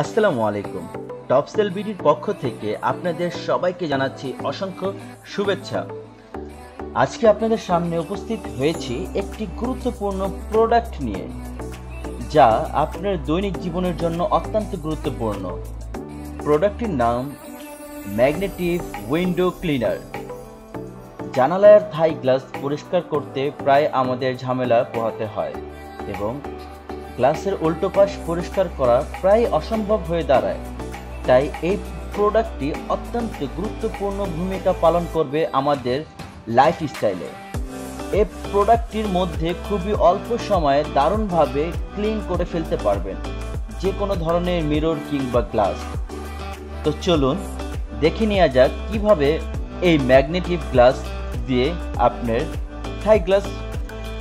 আসসালামু আলাইকুম। টপসেল বিডির পক্ষ থেকে আপনাদের সবাইকে জানাচ্ছি অসংখ্য শুভেচ্ছা। আজকে আপনাদের সামনে উপস্থিত হয়েছি একটি গুরুত্বপূর্ণ প্রোডাক্ট নিয়ে, যা আপনার দৈনিক জীবনের জন্য অত্যন্ত গুরুত্বপূর্ণ। প্রোডাক্টটির নাম ম্যাগনেটিভ উইন্ডো ক্লিনার। জানালার থাই গ্লাস পরিষ্কার করতে প্রায় আমাদের ঝামেলা পোহাতে হয় এবং গ্লাসের উল্টো পাশ পরিষ্কার করা প্রায় অসম্ভব হয়ে দাঁড়ায়। তাই এই প্রোডাক্টটি অত্যন্ত গুরুত্বপূর্ণ ভূমিকা পালন করবে আমাদের লাইফ স্টাইলে এই প্রোডাক্টটির মধ্যে খুবই অল্প সময়ে দারুণভাবে ক্লিন করে ফেলতে পারবেন, যে কোনো ধরনের মিরর কিংবা গ্লাস। তো চলুন দেখে নেওয়া যাক কীভাবে এই ম্যাগনেটিক গ্লাস দিয়ে আপনার থাই গ্লাস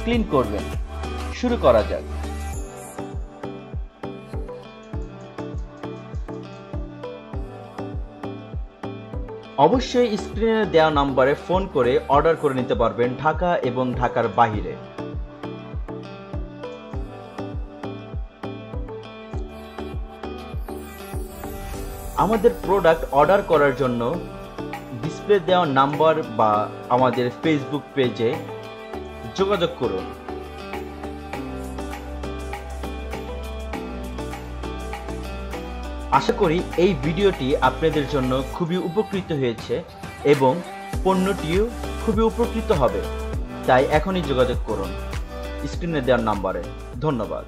ক্লিন করবেন। শুরু করা যাক। অবশ্যই স্ক্রিনে দেওয়া নাম্বারে ফোন করে অর্ডার করে নিতে পারবেন ঢাকা এবং ঢাকার বাহিরে। আমাদের প্রোডাক্ট অর্ডার করার জন্য ডিসপ্লে দেওয়া নাম্বার বা আমাদের ফেসবুক পেজে যোগাযোগ করুন। আশা করি এই ভিডিওটি আপনাদের জন্য খুবই উপকৃত হয়েছে এবং পণ্যটিও খুবই উপকৃত হবে। তাই এখনই যোগাযোগ করুন। স্ক্রিনে দেওয়ার নাম্বারে। ধন্যবাদ।